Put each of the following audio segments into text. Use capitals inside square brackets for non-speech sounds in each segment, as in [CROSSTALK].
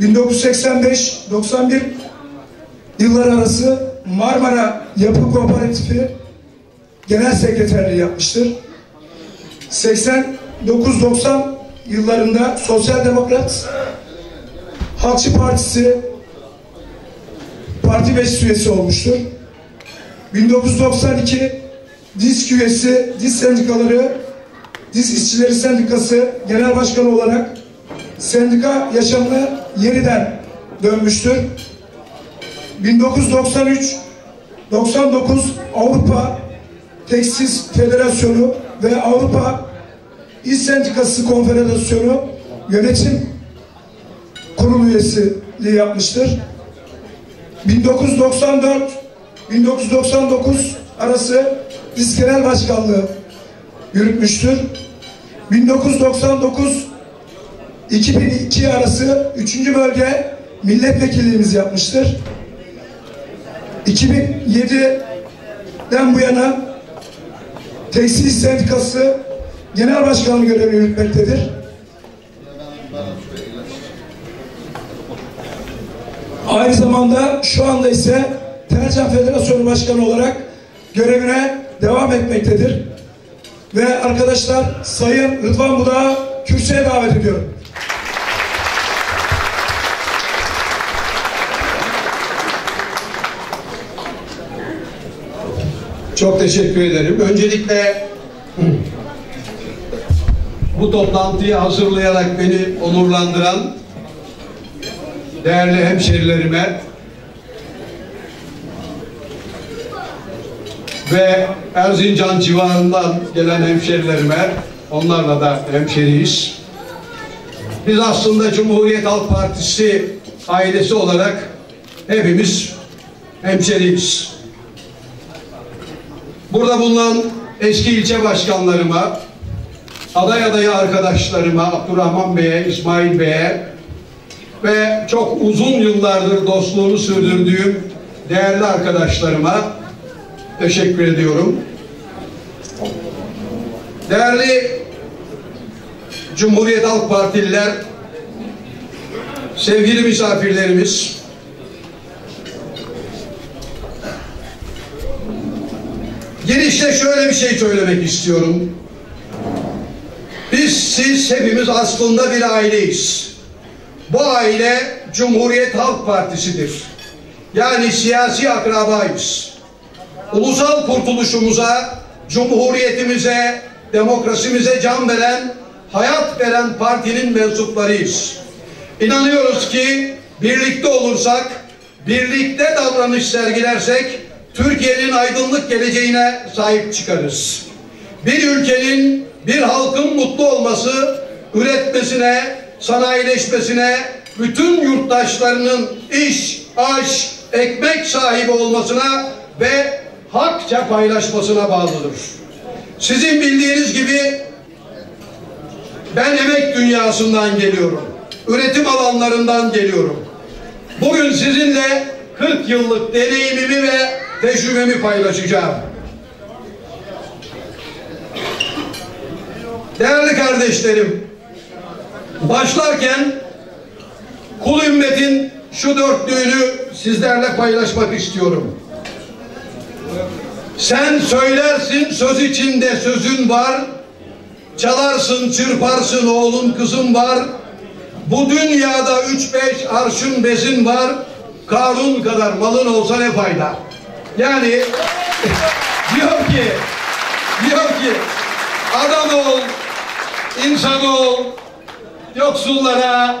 1985-91 yıllar arası Marmara Yapı Kooperatifi Genel Sekreterliği yapmıştır. 89-90 yıllarında Sosyal Demokrat Halkçı Partisi Parti Meclis üyesi olmuştur. 1992 DİSK üyesi, DİSK sendikaları, DİSK İşçileri Sendikası Genel Başkanı olarak sendika yaşamına yeniden dönmüştür. 1993 99 Avrupa Tekstil Federasyonu ve Avrupa İş Sendikası Konfederasyonu yönetim kurulu üyesiliği yapmıştır. 1994 1999 arası Disk Genel Başkanlığı yürütmüştür. 1999 2002 arası 3. bölge milletvekilliğimiz yapmıştır. 2007'den bu yana Tekstil Sendikası Genel Başkanlığı görevi yürütmektedir. Aynı zamanda şu anda ise Tercan Federasyonu Başkanı olarak görevine devam etmektedir. Ve arkadaşlar Sayın Rıdvan Budak'ı kürsüye davet ediyorum. Çok teşekkür ederim. Öncelikle bu toplantıyı hazırlayarak beni onurlandıran değerli hemşerilerime ve Erzincan civarından gelen hemşerilerime onlarla da hemşeriyiz. Biz aslında Cumhuriyet Halk Partisi ailesi olarak hepimiz hemşeriyiz. Burada bulunan eski ilçe başkanlarıma, aday adayı arkadaşlarıma, Abdurrahman Bey'e, İsmail Bey'e ve çok uzun yıllardır dostluğunu sürdürdüğüm değerli arkadaşlarıma teşekkür ediyorum. Değerli Cumhuriyet Halk Partililer, sevgili misafirlerimiz, Girişte şöyle bir şey söylemek istiyorum. Biz, siz hepimiz aslında bir aileyiz. Bu aile Cumhuriyet Halk Partisi'dir. Yani siyasi akrabayız. Ulusal kurtuluşumuza, cumhuriyetimize, demokrasimize can veren, hayat veren partinin mensuplarıyız. İnanıyoruz ki birlikte olursak, birlikte davranış sergilersek Türkiye'nin aydınlık geleceğine sahip çıkarız. Bir ülkenin, bir halkın mutlu olması, üretmesine, sanayileşmesine, bütün yurttaşlarının iş, aş, ekmek sahibi olmasına ve hakça paylaşmasına bağlıdır. Sizin bildiğiniz gibi ben emek dünyasından geliyorum. Üretim alanlarından geliyorum. Bugün sizinle 40 yıllık deneyimimi ve tecrübemi paylaşacağım. Değerli kardeşlerim, başlarken kul ümmetin şu dörtlüğünü sizlerle paylaşmak istiyorum. Sen söylersin söz içinde sözün var, çalarsın çırparsın oğlun kızın var, bu dünyada üç beş arşın bezin var, Karun kadar malın olsa ne fayda? Yani diyor ki diyor ki adam ol, insan ol, yoksullara,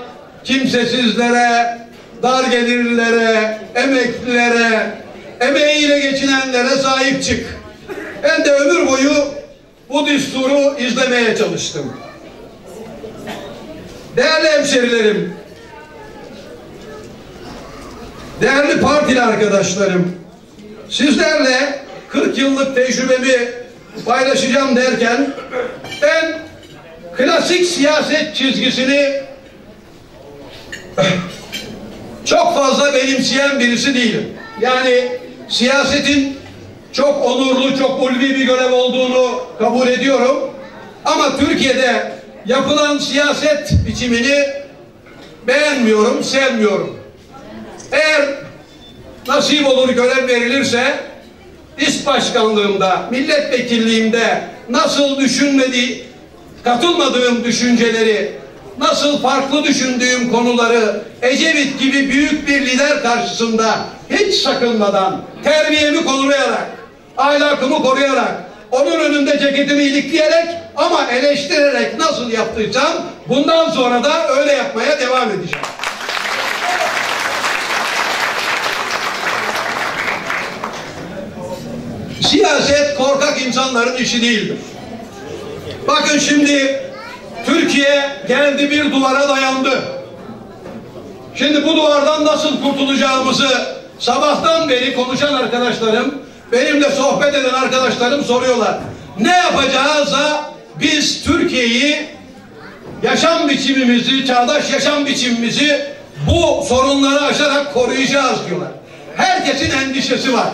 kimsesizlere, dar gelirlere, emeklilere, emeğiyle geçinenlere sahip çık. Ben de ömür boyu bu düsturu izlemeye çalıştım. Değerli hemşerilerim, değerli partili arkadaşlarım, sizlerle 40 yıllık tecrübemi paylaşacağım derken ben klasik siyaset çizgisini çok fazla benimseyen birisi değilim. Yani siyasetin çok onurlu, çok ulvi bir görev olduğunu kabul ediyorum. Ama Türkiye'de yapılan siyaset biçimini beğenmiyorum, sevmiyorum. Eğer nasip olur görev verilirse İS başkanlığımda, milletvekilliğimde nasıl düşünmediği, katılmadığım düşünceleri, nasıl farklı düşündüğüm konuları Ecevit gibi büyük bir lider karşısında hiç sakınmadan, terbiyemi koruyarak, ahlakımı koruyarak, onun önünde ceketimi ilikleyerek ama eleştirerek nasıl yaptıysam bundan sonra da öyle yapmaya devam edeceğim. Siyaset korkak insanların işi değildir. Bakın şimdi Türkiye geldi bir duvara dayandı. Şimdi bu duvardan nasıl kurtulacağımızı sabahtan beri konuşan arkadaşlarım, benimle sohbet eden arkadaşlarım soruyorlar. Ne yapacağızsa biz Türkiye'yi yaşam biçimimizi, çağdaş yaşam biçimimizi bu sorunları aşarak koruyacağız diyorlar. Herkesin endişesi var.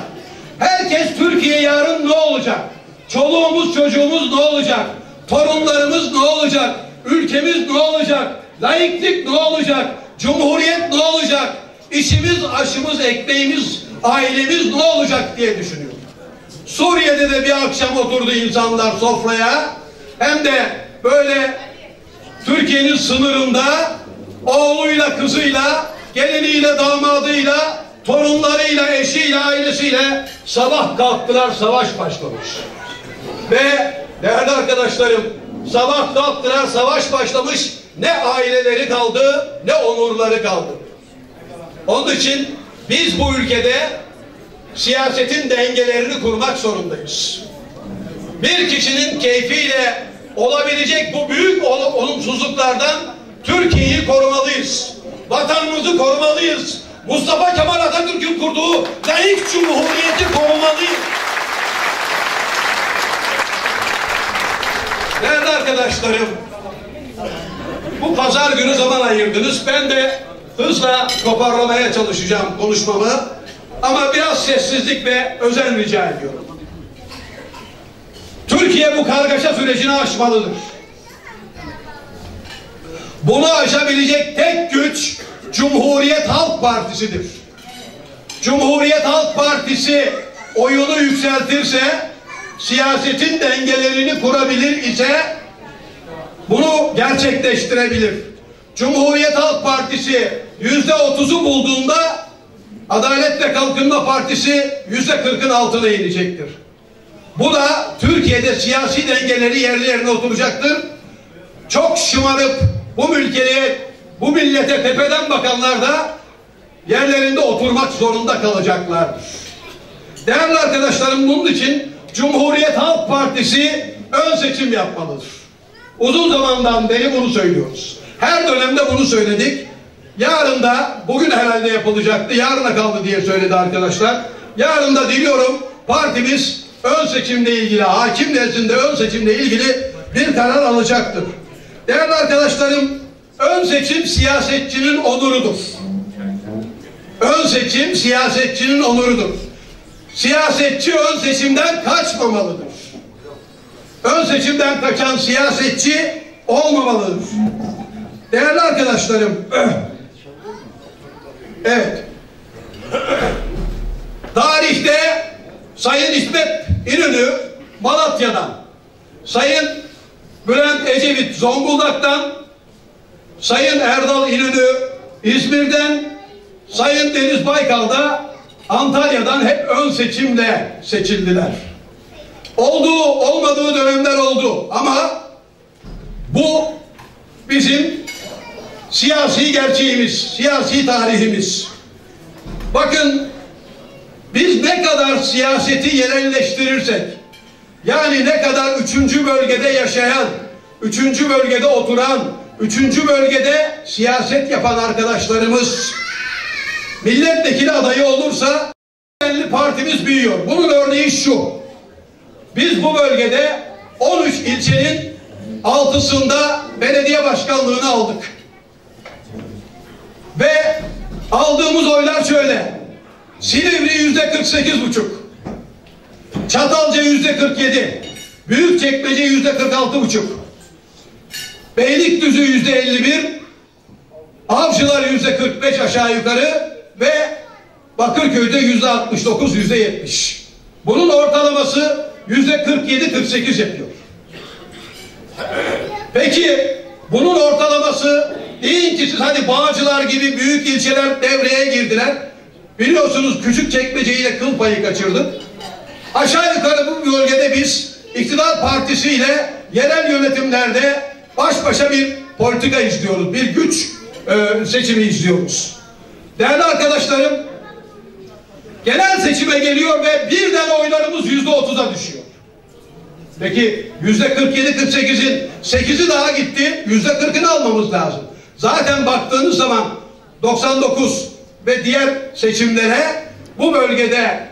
Herkes Türkiye yarın ne olacak? Çoluğumuz çocuğumuz ne olacak? Torunlarımız ne olacak? Ülkemiz ne olacak? Laiklik ne olacak? Cumhuriyet ne olacak? İşimiz, aşımız, ekmeğimiz, ailemiz ne olacak diye düşünüyor. Suriye'de de bir akşam oturdu insanlar sofraya. Hem de böyle Türkiye'nin sınırında oğluyla, kızıyla, geliniyle, damadıyla, torunlarıyla, eşiyle, ailesiyle sabah kalktılar, savaş başlamış. Ve değerli arkadaşlarım, sabah kalktılar, savaş başlamış. Ne aileleri kaldı, ne onurları kaldı. Onun için biz bu ülkede siyasetin dengelerini kurmak zorundayız. Bir kişinin keyfiyle olabilecek bu büyük olumsuzluklardan Türkiye'yi korumalıyız. Vatanımızı korumalıyız. Mustafa Kemal Atatürk'ün kurduğu layık cumhuriyeti korumalıyız. Değerli arkadaşlarım, bu pazar günü zaman ayırdınız. Ben de hızla toparlamaya çalışacağım konuşmamı. Ama biraz sessizlik ve özen rica ediyorum. Türkiye bu kargaşa sürecini aşmalıdır. Bunu aşabilecek tek güç Cumhuriyet Halk Partisi'dir. Cumhuriyet Halk Partisi oyunu yükseltirse, siyasetin dengelerini kurabilir ise bunu gerçekleştirebilir. Cumhuriyet Halk Partisi yüzde otuzu bulduğunda Adalet ve Kalkınma Partisi yüzde kırkın altına inecektir. Bu da Türkiye'de siyasi dengeleri yerli yerine oturacaktır. Çok şımarıp bu ülkeye, bu millete tepeden bakanlar da yerlerinde oturmak zorunda kalacaklardır. Değerli arkadaşlarım bunun için Cumhuriyet Halk Partisi ön seçim yapmalıdır. Uzun zamandan beri bunu söylüyoruz. Her dönemde bunu söyledik. Yarın da bugün herhalde yapılacaktı. Yarına kaldı diye söyledi arkadaşlar. Yarın da diliyorum partimiz ön seçimle ilgili, hakim nezdinde ön seçimle ilgili bir karar alacaktır. Değerli arkadaşlarım, ön seçim siyasetçinin onurudur. Ön seçim siyasetçinin onurudur. Siyasetçi ön seçimden kaçmamalıdır. Ön seçimden kaçan siyasetçi olmamalıdır. Değerli arkadaşlarım, [CLEARS THROAT] evet, tarihte Sayın İsmet İnönü Malatya'dan, Sayın Bülent Ecevit Zonguldak'tan, Sayın Erdal İnönü İzmir'den, Sayın Deniz Baykal da Antalya'dan hep ön seçimle seçildiler. Olduğu olmadığı dönemler oldu ama bu bizim siyasi gerçeğimiz, siyasi tarihimiz. Bakın biz ne kadar siyaseti yerelleştirirsek, yani ne kadar üçüncü bölgede yaşayan, üçüncü bölgede oturan, üçüncü bölgede siyaset yapan arkadaşlarımız milletvekili adayı olursa partimiz büyüyor. Bunun örneği şu. Biz bu bölgede 13 ilçenin altısında belediye başkanlığını aldık. Ve aldığımız oylar şöyle. Silivri yüzde 48 buçuk. Çatalca yüzde 47. Büyükçekmece yüzde 46 buçuk. Beylikdüzü yüzde 51. Avcılar yüzde 45 aşağı yukarı ve Bakırköy'de yüzde 69, yüzde 70. Bunun ortalaması yüzde 47-48 yapıyor. Peki bunun ortalaması deyin ki siz hadi Bağcılar gibi büyük ilçeler devreye girdiler. Biliyorsunuz küçük çekmeceyle kıl payı kaçırdık. Aşağı yukarı bu bölgede biz iktidar partisiyle yerel yönetimlerde baş başa bir politika izliyoruz. Bir güç e, seçimi izliyoruz. Değerli arkadaşlarım genel seçime geliyor ve birden oylarımız yüzde otuza düşüyor. Peki yüzde 47 48'in 8'i daha gitti. Yüzde 40'ını almamız lazım. Zaten baktığınız zaman 99 ve diğer seçimlere bu bölgede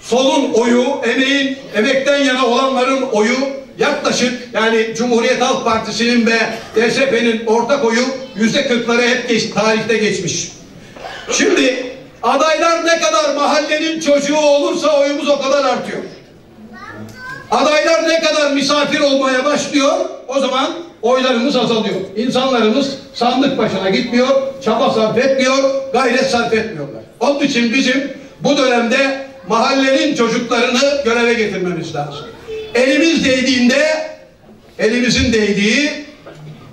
solun oyu, emeğin, emekten yana olanların oyu yaklaşık yani Cumhuriyet Halk Partisi'nin ve DSP'nin ortak oyu yüzde kırkları hep geç, tarihte geçmiş. Şimdi adaylar ne kadar mahallenin çocuğu olursa oyumuz o kadar artıyor. Adaylar ne kadar misafir olmaya başlıyor o zaman oylarımız azalıyor. İnsanlarımız sandık başına gitmiyor, çaba sarf etmiyor, gayret sarf etmiyorlar. Onun için bizim bu dönemde mahallenin çocuklarını göreve getirmemiz lazım. Elimiz değdiğinde elimizin değdiği,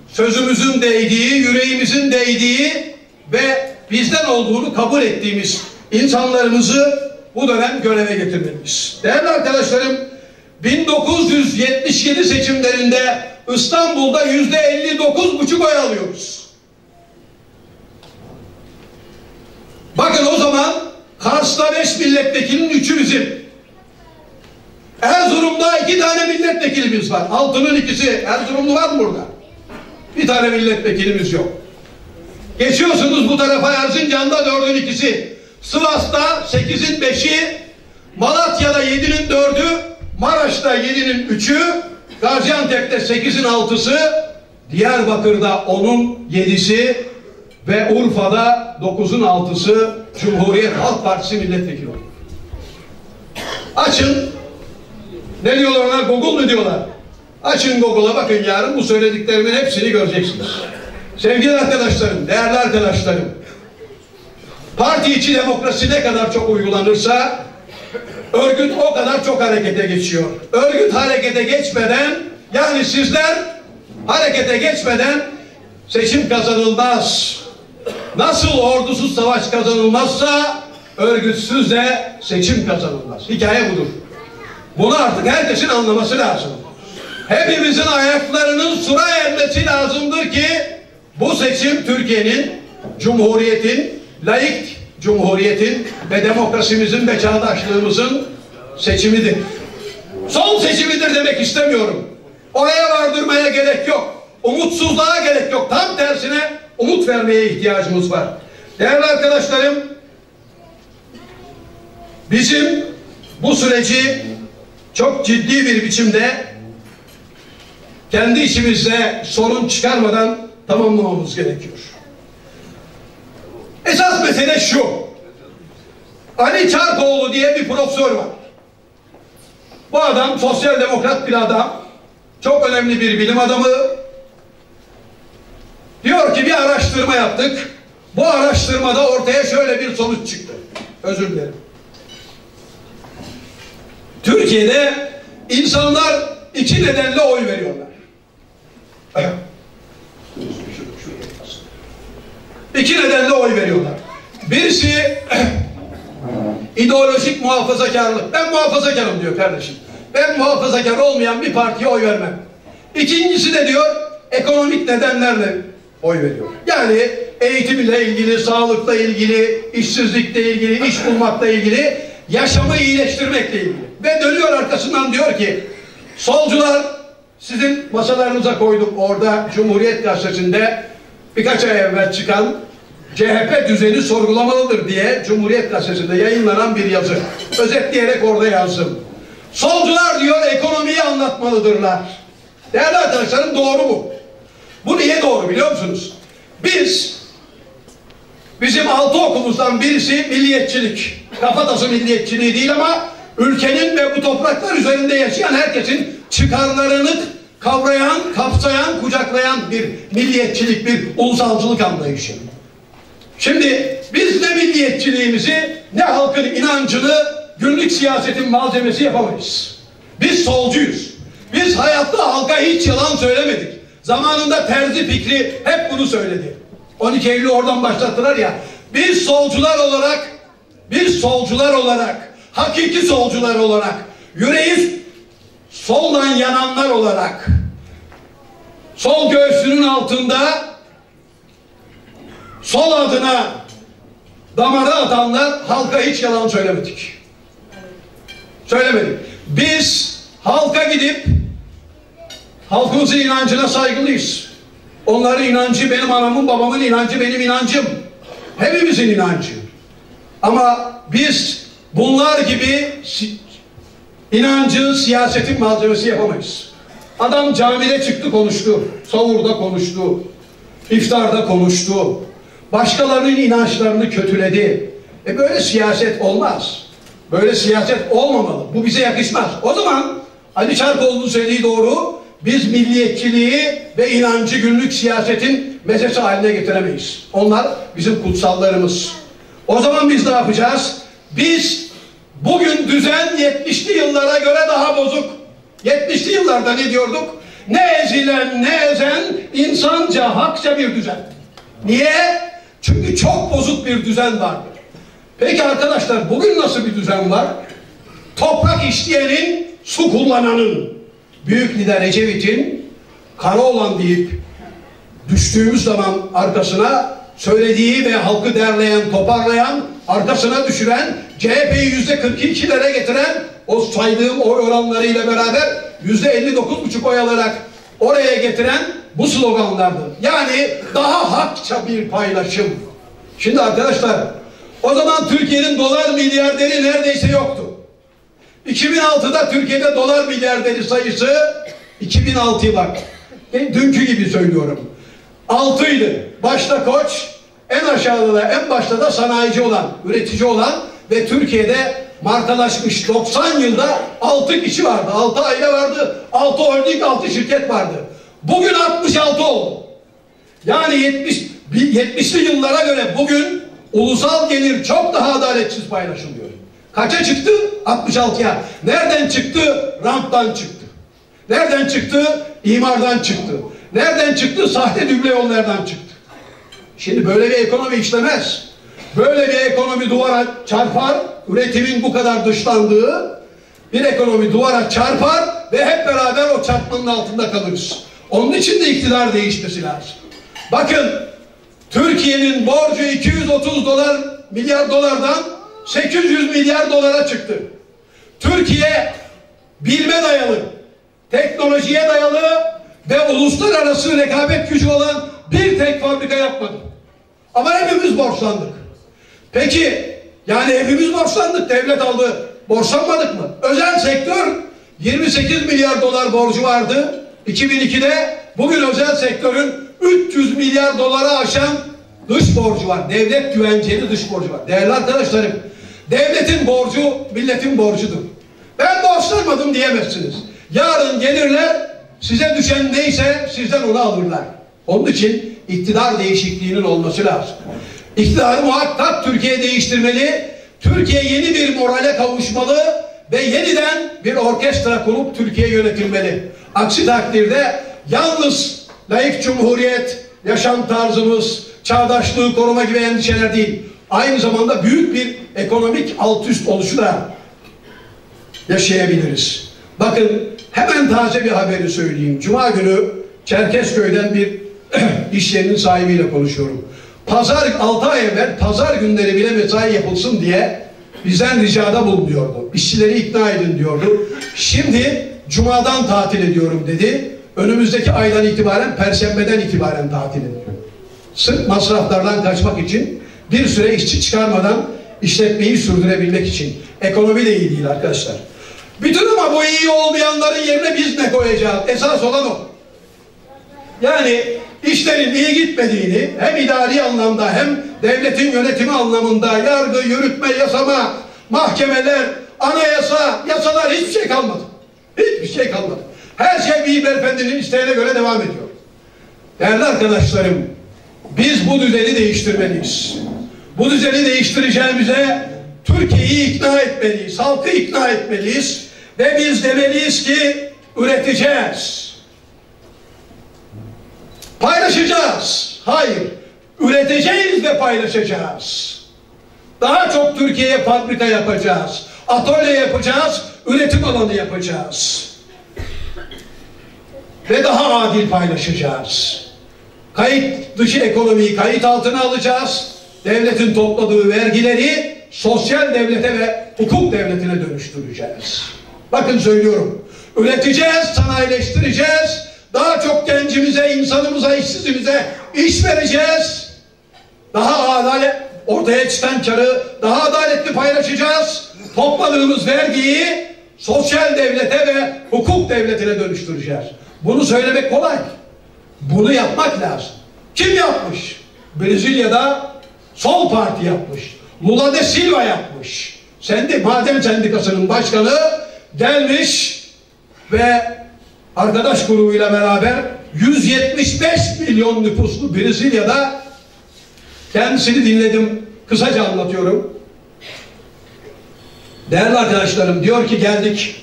sözümüzün değdiği, yüreğimizin değdiği ve bizden olduğunu kabul ettiğimiz insanlarımızı bu dönem göreve getirmeliyiz. Değerli arkadaşlarım, 1977 seçimlerinde İstanbul'da yüzde 59 buçuk oy alıyoruz. Bakın o zaman Kars'ta beş milletvekilinin üçü bizim. Erzurum'da iki tane milletvekilimiz var. Altının ikisi. Erzurumlu var mı burada? Bir tane milletvekilimiz yok. Geçiyorsunuz bu tarafa Erzincan'da dördün ikisi. Sivas'ta sekizin beşi. Malatya'da yedinin dördü. Maraş'ta yedinin üçü. Gaziantep'te sekizin altısı. Diyarbakır'da onun yedisi. Ve Urfa'da dokuzun altısı Cumhuriyet Halk Partisi milletvekili. Açın. Ne diyorlar ona? Google mu diyorlar? Açın Google'a bakın yarın bu söylediklerimin hepsini göreceksiniz. Sevgili arkadaşlarım, değerli arkadaşlarım. Parti içi demokrasi ne kadar çok uygulanırsa örgüt o kadar çok harekete geçiyor. Örgüt harekete geçmeden yani sizler harekete geçmeden seçim kazanılmaz. Nasıl ordusuz savaş kazanılmazsa örgütsüz de seçim kazanılmaz. Hikaye budur. Bunu artık herkesin anlaması lazım. Hepimizin ayaklarının sura ermesi lazımdır ki bu seçim Türkiye'nin, Cumhuriyet'in, laik Cumhuriyet'in ve demokrasimizin ve çağdaşlığımızın seçimidir. Son seçimidir demek istemiyorum. Oraya vardırmaya gerek yok. Umutsuzluğa gerek yok. Tam tersine umut vermeye ihtiyacımız var. Değerli arkadaşlarım, bizim bu süreci çok ciddi bir biçimde kendi içimizde sorun çıkarmadan tamamlamamız gerekiyor. Esas mesele şu. Ali Çarkoğlu diye bir profesör var. Bu adam sosyal demokrat bir adam. Çok önemli bir bilim adamı. Diyor ki bir araştırma yaptık. Bu araştırmada ortaya şöyle bir sonuç çıktı. Özür dilerim. Türkiye'de insanlar iki nedenle oy veriyorlar. İki nedenle oy veriyorlar. Birisi [CLEARS THROAT] ideolojik muhafazakarlık. Ben muhafazakarım diyor kardeşim. Ben muhafazakar olmayan bir partiye oy vermem. İkincisi de diyor ekonomik nedenlerle oy veriyor. Yani eğitimle ilgili, sağlıkla ilgili, işsizlikle ilgili, iş bulmakla ilgili, yaşamı iyileştirmekle ilgili. Ve dönüyor arkasından diyor ki solcular sizin masalarınıza koyduk orada Cumhuriyet Gazetesi'nde birkaç ay evvel çıkan CHP düzeni sorgulamalıdır diye Cumhuriyet Gazetesi'nde yayınlanan bir yazı. Özetleyerek orada yazdım. Solcular diyor ekonomiyi anlatmalıdırlar. Değerli arkadaşlarım doğru bu. Bu niye doğru biliyor musunuz? Biz bizim altı okumuzdan birisi milliyetçilik. Kafatası milliyetçiliği değil ama ülkenin ve bu topraklar üzerinde yaşayan herkesin çıkarlarını kavrayan, kapsayan, kucaklayan bir milliyetçilik, bir ulusalcılık anlayışı. Şimdi biz ne milliyetçiliğimizi ne halkın inancını günlük siyasetin malzemesi yapamayız. Biz solcuyuz. Biz hayatta halka hiç yalan söylemedik. Zamanında terzi fikri hep bunu söyledi. 12 Eylül oradan başlattılar ya. Biz solcular olarak, biz solcular olarak, hakiki solcular olarak, yüreği soldan yananlar olarak, sol göğsünün altında sol adına damara atanlar halka hiç yalan söylemedik. Söylemedik. Biz halka gidip halkımızın inancına saygılıyız. Onların inancı benim anamın babamın inancı benim inancım. Hepimizin inancı. Ama biz bunlar gibi si inancı siyasetin malzemesi yapamayız. Adam camide çıktı konuştu. Savurda konuştu. iftarda konuştu. Başkalarının inançlarını kötüledi. E böyle siyaset olmaz. Böyle siyaset olmamalı. Bu bize yakışmaz. O zaman Ali Çarkoğlu'nun söylediği doğru. Biz milliyetçiliği ve inancı günlük siyasetin mezesi haline getiremeyiz. Onlar bizim kutsallarımız. O zaman biz ne yapacağız? Biz bugün düzen 70'li yıllara göre daha bozuk. 70'li yıllarda ne diyorduk? Ne ezilen ne ezen insanca hakça bir düzen. Niye? Çünkü çok bozuk bir düzen vardır. Peki arkadaşlar bugün nasıl bir düzen var? Toprak isteyenin, su kullananın, büyük lider Ecevit'in Karaoğlan deyip düştüğümüz zaman arkasına söylediği ve halkı derleyen, toparlayan, arkasına düşüren, CHP'yi yüzde 42'lere getiren o saydığım oy oranlarıyla beraber yüzde 59,5 oy alarak oraya getiren bu sloganlardır. Yani daha hakça bir paylaşım. Şimdi arkadaşlar o zaman Türkiye'nin dolar milyarderi neredeyse yoktu. 2006'da Türkiye'de dolar milyarderi sayısı 2006'yı bak. Dünkü gibi söylüyorum. 6 idi. Başta Koç, en aşağıda da en başta da sanayici olan, üretici olan ve Türkiye'de markalaşmış 90 yılda 6 kişi vardı. 6 aile vardı. 6 holding, 6 şirket vardı. Bugün 66 oldu. Yani 70 70'li yıllara göre bugün ulusal gelir çok daha adaletsiz paylaşılıyor. Kaça çıktı? 66'ya. Nereden çıktı? Ranttan çıktı. Nereden çıktı? İmardan çıktı. Nereden çıktı? Sahte düble yollardan çıktı. Şimdi böyle bir ekonomi işlemez. Böyle bir ekonomi duvara çarpar, üretimin bu kadar dışlandığı bir ekonomi duvara çarpar ve hep beraber o çarpmanın altında kalırız. Onun için de iktidar değişmesi lazım. Bakın Türkiye'nin borcu 230 dolar milyar dolardan 800 milyar dolara çıktı. Türkiye bilme dayalı, teknolojiye dayalı ve uluslararası rekabet gücü olan bir tek fabrika yapmadı. Ama hepimiz borçlandık. Peki yani hepimiz borçlandık. Devlet aldı. Borçlanmadık mı? Özel sektör 28 milyar dolar borcu vardı. 2002'de bugün özel sektörün 300 milyar dolara aşan dış borcu var. Devlet güvenceli dış borcu var. Değerli arkadaşlarım, devletin borcu milletin borcudur. Ben borçlanmadım diyemezsiniz. Yarın gelirler, size düşen neyse sizden onu alırlar. Onun için iktidar değişikliğinin olması lazım. İktidarı muhakkak Türkiye değiştirmeli, Türkiye yeni bir morale kavuşmalı ve yeniden bir orkestra kurup Türkiye yönetilmeli. Aksi takdirde yalnız layık cumhuriyet, yaşam tarzımız, çağdaşlığı koruma gibi endişeler değil. Aynı zamanda büyük bir ekonomik alt üst oluşu da yaşayabiliriz. Bakın hemen taze bir haberi söyleyeyim. Cuma günü Çerkezköy'den bir [CLEARS THROAT] iş yerinin sahibiyle konuşuyorum. Pazar 6 ay evvel pazar günleri bile mesai yapılsın diye bizden ricada bulunuyordu. İşçileri ikna edin diyordu. Şimdi cumadan tatil ediyorum dedi. Önümüzdeki aydan itibaren perşembeden itibaren tatil ediyor. Sırf masraflardan kaçmak için bir süre işçi çıkarmadan işletmeyi sürdürebilmek için. Ekonomi de iyi değil arkadaşlar. Bütün ama bu iyi olmayanların yerine biz ne koyacağız? Esas olan o. Yani işlerin iyi gitmediğini hem idari anlamda hem devletin yönetimi anlamında yargı, yürütme, yasama, mahkemeler, anayasa, yasalar hiçbir şey kalmadı. Hiçbir şey kalmadı. Her şey bir beyefendinin isteğine göre devam ediyor. Değerli arkadaşlarım, biz bu düzeni değiştirmeliyiz. Bu düzeni değiştireceğimize Türkiye'yi ikna etmeliyiz, halkı ikna etmeliyiz ve biz demeliyiz ki üreteceğiz. Paylaşacağız. Hayır. Üreteceğiz ve paylaşacağız. Daha çok Türkiye'ye fabrika yapacağız. Atölye yapacağız. Üretim alanı yapacağız. Ve daha adil paylaşacağız. Kayıt dışı ekonomiyi kayıt altına alacağız. Devletin topladığı vergileri sosyal devlete ve hukuk devletine dönüştüreceğiz. Bakın söylüyorum. Üreteceğiz, sanayileştireceğiz. Daha çok gencimize, insanımıza, işsizimize iş vereceğiz. Daha adalet, ortaya çıkan karı daha adaletli paylaşacağız. Topladığımız vergiyi sosyal devlete ve hukuk devletine dönüştüreceğiz. Bunu söylemek kolay. Bunu yapmak lazım. Kim yapmış? Brezilya'da sol parti yapmış. Lula de Silva yapmış. Sendi, maden sendikasının başkanı gelmiş ve arkadaş grubuyla beraber 175 milyon nüfuslu Brezilya'da kendisini dinledim. Kısaca anlatıyorum. Değerli arkadaşlarım diyor ki geldik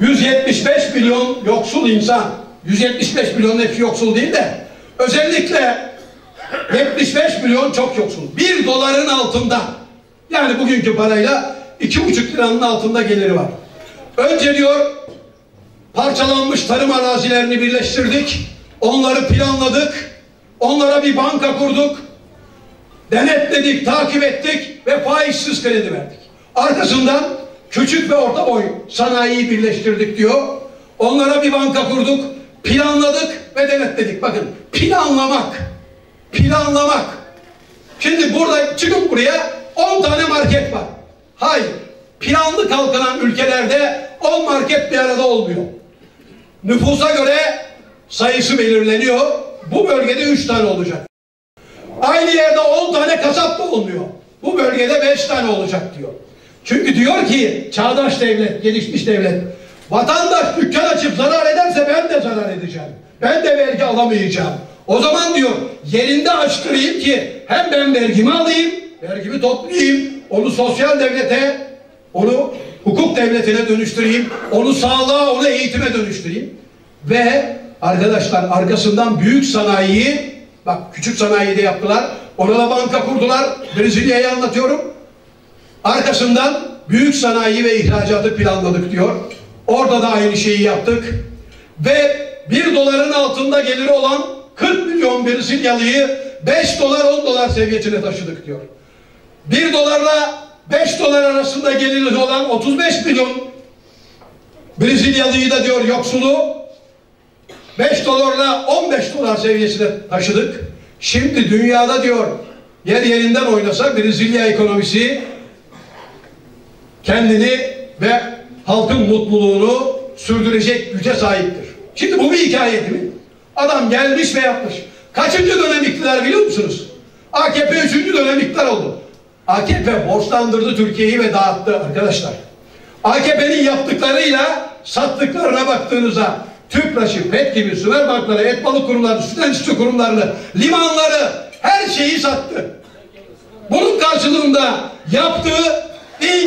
175 milyon yoksul insan 175 milyon hepsi yoksul değil de özellikle 75 milyon çok yoksul. Bir doların altında yani bugünkü parayla iki buçuk liranın altında geliri var. Önce diyor parçalanmış tarım arazilerini birleştirdik. Onları planladık. Onlara bir banka kurduk. Denetledik, takip ettik ve faizsiz kredi verdik. Arkasından küçük ve orta boy sanayiyi birleştirdik diyor. Onlara bir banka kurduk, planladık ve denetledik. Bakın planlamak, planlamak. Şimdi burada çıkıp buraya 10 tane market var. Hayır. Planlı kalkınan ülkelerde 10 market bir arada olmuyor. Nüfusa göre sayısı belirleniyor. Bu bölgede 3 tane olacak. Aynı yerde 10 tane kasap olmuyor. Bu bölgede 5 tane olacak diyor. Çünkü diyor ki çağdaş devlet, gelişmiş devlet vatandaş dükkan açıp zarar ederse ben de zarar edeceğim. Ben de vergi alamayacağım. O zaman diyor yerinde açtırayım ki hem ben vergimi alayım, vergimi toplayayım, onu sosyal devlete, onu hukuk devletine dönüştüreyim, onu sağlığa, onu eğitime dönüştüreyim. Ve arkadaşlar arkasından büyük sanayiyi, bak küçük sanayiyi de yaptılar, ona da banka kurdular, Brezilya'yı anlatıyorum. Arkasından büyük sanayi ve ihracatı planladık diyor. Orada da aynı şeyi yaptık. Ve bir doların altında geliri olan 40 milyon Brezilyalıyı 5 dolar 10 dolar seviyesine taşıdık diyor. 1 dolarla 5 dolar arasında geliri olan 35 milyon Brezilyalıyı da diyor yoksulu 5 dolarla 15 dolar seviyesine taşıdık. Şimdi dünyada diyor yer yerinden oynasa Brezilya ekonomisi kendini ve halkın mutluluğunu sürdürecek güce sahiptir. Şimdi bu bir hikaye değil mi? Adam gelmiş ve yapmış. Kaçıncı dönem iktidar biliyor musunuz? AKP üçüncü dönem iktidar oldu. AKP borçlandırdı Türkiye'yi ve dağıttı arkadaşlar. AKP'nin yaptıklarıyla sattıklarına baktığınızda TÜPRAŞ'ı, PET gibi, Sümer Bankları, et balık kurumları, süt endüstri kurumlarını, limanları her şeyi sattı. Bunun karşılığında yaptığı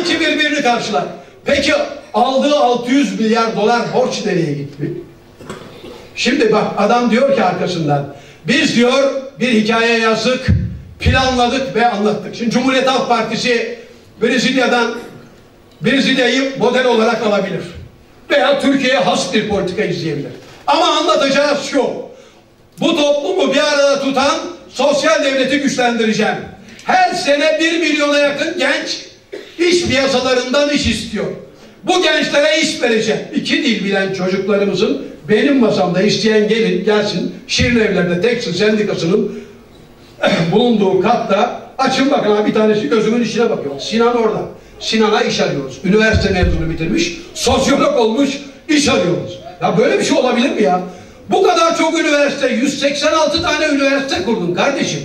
ki birbirini karşılar. Peki aldığı 600 milyar dolar borç nereye gitti? Şimdi bak adam diyor ki arkasından biz diyor bir hikaye yazdık, planladık ve anlattık. Şimdi Cumhuriyet Halk Partisi Brezilya'dan Brezilya'yı model olarak alabilir. Veya Türkiye'ye has bir politika izleyebilir. Ama anlatacağız şu. Bu toplumu bir arada tutan sosyal devleti güçlendireceğim. Her sene bir milyona yakın genç iş piyasalarından iş istiyor. Bu gençlere iş vereceğim. İki dil bilen çocuklarımızın benim masamda isteyen gelin gelsin Şirin Evler'de Tekstil Sendikası'nın [COUGHS] bulunduğu katta açın bakın abi bir tanesi gözümün içine bakıyor. Sinan orada. Sinan'a iş arıyoruz. Üniversite mezunu bitirmiş. Sosyolog olmuş. iş arıyoruz. Ya böyle bir şey olabilir mi ya? Bu kadar çok üniversite, 186 tane üniversite kurdun kardeşim.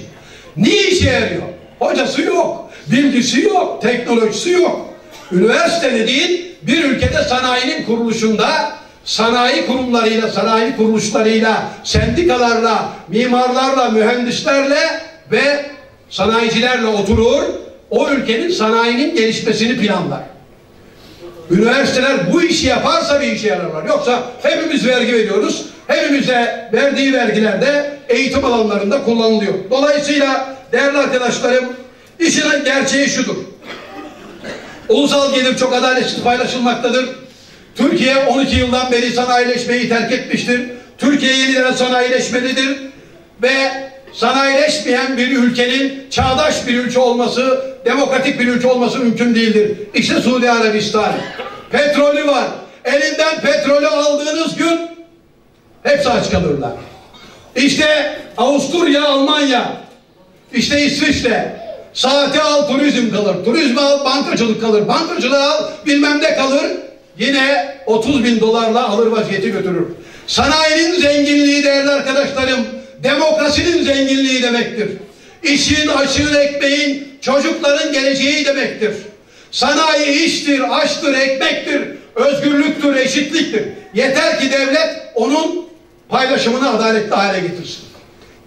Niye işe yarıyor? Hocası yok, bilgisi yok, teknolojisi yok. Üniversite dediğin bir ülkede sanayinin kuruluşunda sanayi kurumlarıyla, sanayi kuruluşlarıyla, sendikalarla, mimarlarla, mühendislerle ve sanayicilerle oturur, o ülkenin sanayinin gelişmesini planlar. Üniversiteler bu işi yaparsa bir işe yararlar. Yoksa hepimiz vergi veriyoruz. Hepimize verdiği vergilerde eğitim alanlarında kullanılıyor. Dolayısıyla değerli arkadaşlarım işin gerçeği şudur. Ulusal gelir çok adaletsiz paylaşılmaktadır. Türkiye 12 yıldan beri sanayileşmeyi terk etmiştir. Türkiye yeniden sanayileşmelidir. Ve sanayileşmeyen bir ülkenin çağdaş bir ülke olması, demokratik bir ülke olması mümkün değildir. İşte Suudi Arabistan. Petrolü var. Elinden petrolü aldığınız gün hepsi aç kalırlar. İşte Avusturya, Almanya, işte İsviçre. Saati al turizm kalır. Turizmi al bankacılık kalır. Bankacılığı al bilmem ne kalır. Yine 30 bin dolarla alır vaziyeti götürür. Sanayinin zenginliği değerli arkadaşlarım demokrasinin zenginliği demektir. İşin, aşığın, ekmeğin, çocukların geleceği demektir. Sanayi iştir, aşktır, ekmektir, özgürlüktür, eşitliktir. Yeter ki devlet onun paylaşımını adaletli hale getirsin.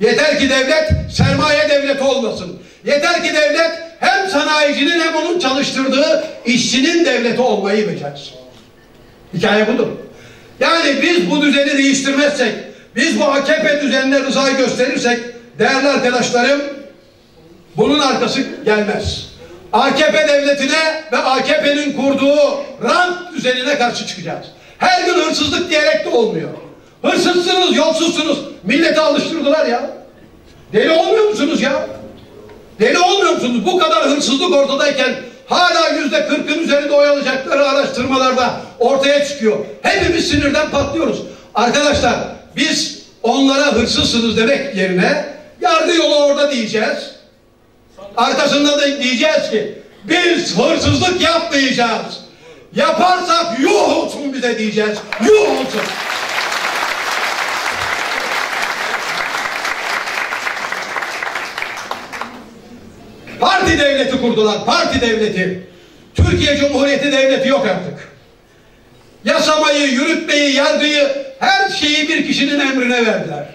Yeter ki devlet sermaye devleti olmasın. Yeter ki devlet hem sanayicinin hem onun çalıştırdığı işçinin devleti olmayı becersin. Hikaye budur. Yani biz bu düzeni değiştirmezsek, biz bu AKP düzenine rızayı gösterirsek, değerli arkadaşlarım, bunun arkası gelmez. AKP devletine ve AKP'nin kurduğu rant düzenine karşı çıkacağız. Her gün hırsızlık diyerek de olmuyor. Hırsızsınız, yolsuzsunuz. Millete alıştırdılar ya. Deli olmuyor musunuz ya? Deli olmuyor musunuz? Bu kadar hırsızlık ortadayken hala yüzde kırkın üzerinde oy alacakları araştırmalarda ortaya çıkıyor. Hepimiz sinirden patlıyoruz. Arkadaşlar biz onlara hırsızsınız demek yerine yargı yolu orada diyeceğiz. Arkasında da diyeceğiz ki biz hırsızlık yapmayacağız. Yaparsak yuh olsun bize diyeceğiz. Yuh olsun. Parti devleti kurdular. Parti devleti. Türkiye Cumhuriyeti devleti yok artık. Yasamayı, yürütmeyi, yargıyı her şeyi bir kişinin emrine verdiler.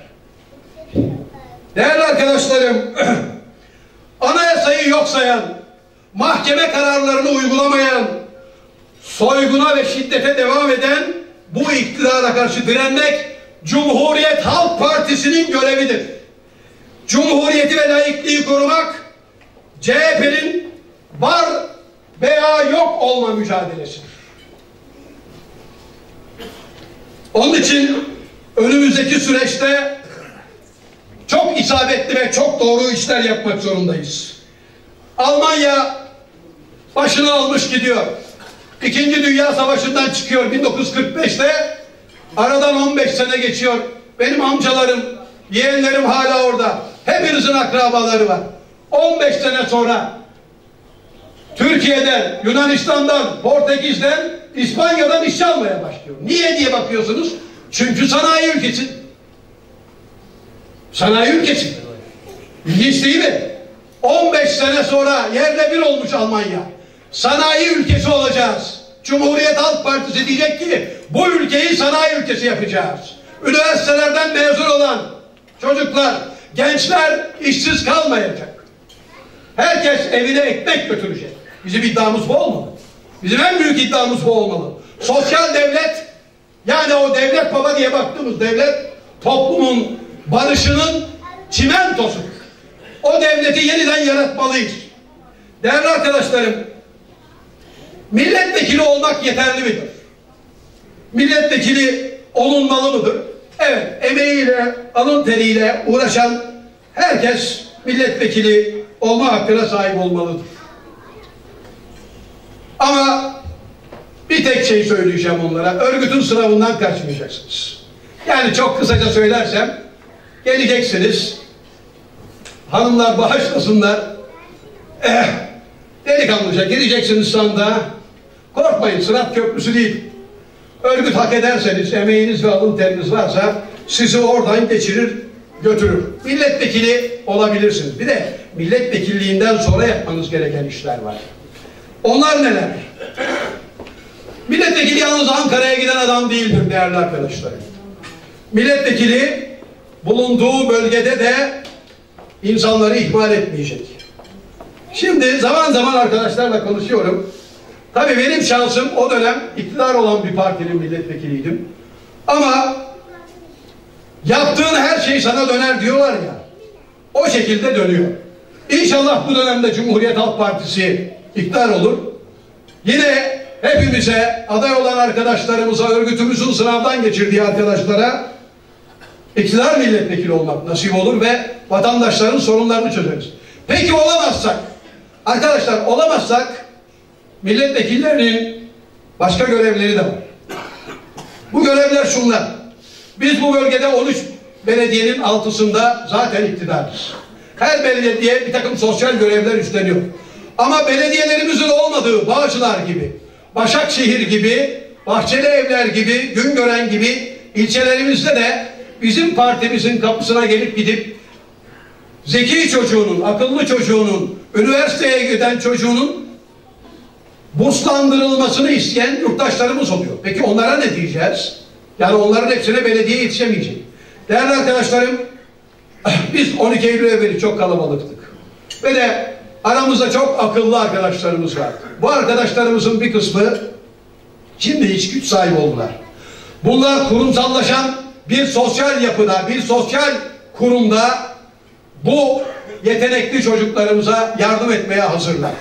Değerli arkadaşlarım, [CLEARS THROAT] anayasayı yok sayan, mahkeme kararlarını uygulamayan, soyguna ve şiddete devam eden bu iktidara karşı direnmek Cumhuriyet Halk Partisi'nin görevidir. Cumhuriyeti ve layıklığı korumak CHP'nin var veya yok olma mücadelesidir. Onun için önümüzdeki süreçte çok isabetli ve çok doğru işler yapmak zorundayız. Almanya başını almış gidiyor. İkinci Dünya Savaşı'ndan çıkıyor 1945'te. Aradan 15 sene geçiyor. Benim amcalarım, yeğenlerim hala orada. Hepinizin akrabaları var. 15 sene sonra Türkiye'den, Yunanistan'dan, Portekiz'den, İspanya'dan iş almaya başlıyor. Niye diye bakıyorsunuz? Çünkü sanayi ülkesi. Sanayi ülkesi. İlginç değil mi? 15 sene sonra yerle bir olmuş Almanya. Sanayi ülkesi olacağız. Cumhuriyet Halk Partisi diyecek ki bu ülkeyi sanayi ülkesi yapacağız. Üniversitelerden mezun olan çocuklar, gençler işsiz kalmayacak. Herkes evine ekmek götürecek. Bizim iddiamız bu olmalı. Bizim en büyük iddiamız bu olmalı. Sosyal devlet yani o devlet baba diye baktığımız devlet toplumun barışının çimentosu. O devleti yeniden yaratmalıyız. Değerli arkadaşlarım milletvekili olmak yeterli midir? Milletvekili olunmalı mıdır? Evet, emeğiyle, alın teriyle uğraşan herkes milletvekili olma hakkına sahip olmalıdır. Ama bir tek şey söyleyeceğim onlara. Örgütün sınavından kaçmayacaksınız. Yani çok kısaca söylersem geleceksiniz. Hanımlar bağışlasınlar. Eh, delikanlıca gireceksiniz sandığa. Korkmayın sırat köprüsü değil. Örgüt hak ederseniz, emeğiniz ve alın teriniz varsa sizi oradan geçirir, götürür. Milletvekili olabilirsiniz. Bir de milletvekilliğinden sonra yapmanız gereken işler var. Onlar neler? Milletvekili yalnız Ankara'ya giden adam değildir değerli arkadaşlar. Milletvekili bulunduğu bölgede de insanları ihmal etmeyecek. Şimdi zaman zaman arkadaşlarla konuşuyorum. Tabii benim şansım o dönem iktidar olan bir partinin milletvekiliydim. Ama yaptığın her şey sana döner diyorlar ya. O şekilde dönüyor. İnşallah bu dönemde Cumhuriyet Halk Partisi iktidar olur. Yine hepimize aday olan arkadaşlarımıza, örgütümüzün sınavdan geçirdiği arkadaşlara iktidar milletvekili olmak nasip olur ve vatandaşların sorunlarını çözeriz. Peki olamazsak, arkadaşlar olamazsak milletvekillerinin başka görevleri de var. Bu görevler şunlar. Biz bu bölgede 13 belediyenin altısında zaten iktidarız. Her belediye bir takım sosyal görevler üstleniyor. Ama belediyelerimizin olmadığı Bağcılar gibi, Başakşehir gibi, Bahçeli Evler gibi, Güngören gibi ilçelerimizde de bizim partimizin kapısına gelip gidip zeki çocuğunun, akıllı çocuğunun, üniversiteye giden çocuğunun burslandırılmasını isteyen yurttaşlarımız oluyor. Peki onlara ne diyeceğiz? Yani onların hepsine belediye yetişemeyecek. Değerli arkadaşlarım, [CLEARS THROAT] biz 12 Eylül evveli çok kalabalıktık. Ve de aramızda çok akıllı arkadaşlarımız var. Bu arkadaşlarımızın bir kısmı şimdi hiç güç sahibi oldular. Bunlar kurumsallaşan bir sosyal yapıda, bir sosyal kurumda bu yetenekli çocuklarımıza yardım etmeye hazırlar.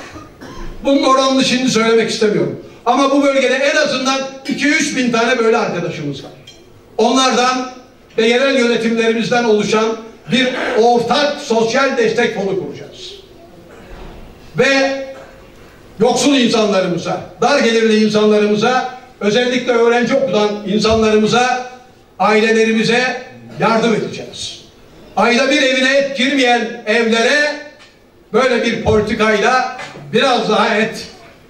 Bunun oranını şimdi söylemek istemiyorum. Ama bu bölgede en azından 2-3 bin tane böyle arkadaşımız var. Onlardan ve yerel yönetimlerimizden oluşan bir ortak sosyal destek fonu kuracağız. Ve yoksul insanlarımıza, dar gelirli insanlarımıza, özellikle öğrenci okudan insanlarımıza, ailelerimize yardım edeceğiz. Ayda bir evine et girmeyen evlere böyle bir politikayla biraz daha et,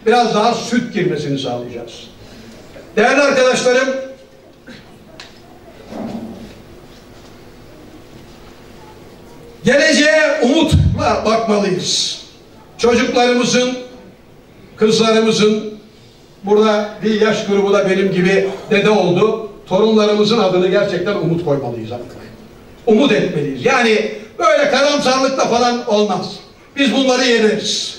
biraz daha süt girmesini sağlayacağız. Değerli arkadaşlarım, geleceğe umutla bakmalıyız. Çocuklarımızın, kızlarımızın, burada bir yaş grubu da benim gibi dede oldu. Torunlarımızın adını gerçekten umut koymalıyız artık. Umut etmeliyiz. Yani böyle karamsarlıkla falan olmaz. Biz bunları yeneriz.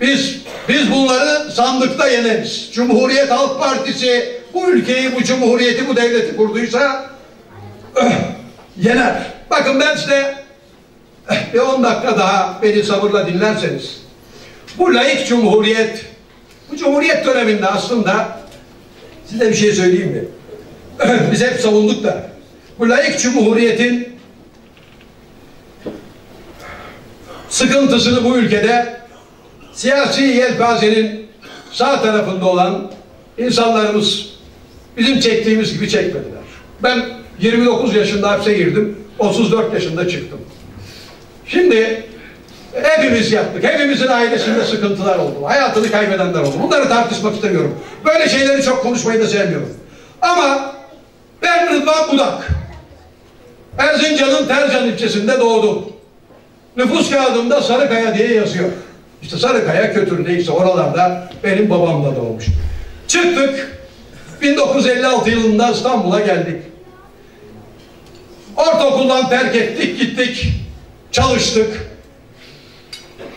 Biz biz bunları sandıkta yeneriz. Cumhuriyet Halk Partisi bu ülkeyi, bu cumhuriyeti, bu devleti kurduysa öh, yener. Bakın ben size bir 10 dakika daha beni sabırla dinlerseniz bu layık cumhuriyet bu cumhuriyet döneminde aslında size bir şey söyleyeyim mi? [COUGHS] Biz hep savunduk da bu layık cumhuriyetin sıkıntısını bu ülkede siyasi yelpazenin sağ tarafında olan insanlarımız bizim çektiğimiz gibi çekmediler. Ben 29 yaşında hapse girdim, 34 yaşında çıktım. Şimdi hepimiz yaptık. Hepimizin ailesinde sıkıntılar oldu. Hayatını kaybedenler oldu. Bunları tartışmak istemiyorum. Böyle şeyleri çok konuşmayı da sevmiyorum. Ama ben Rıdvan Budak. Erzincan'ın Tercan ilçesinde doğdum. Nüfus kağıdımda Sarıkaya diye yazıyor. İşte Sarıkaya Kötür neyse oralarda benim babamla doğmuş. Çıktık. 1956 yılında İstanbul'a geldik. Ortaokuldan terk ettik, gittik. Çalıştık.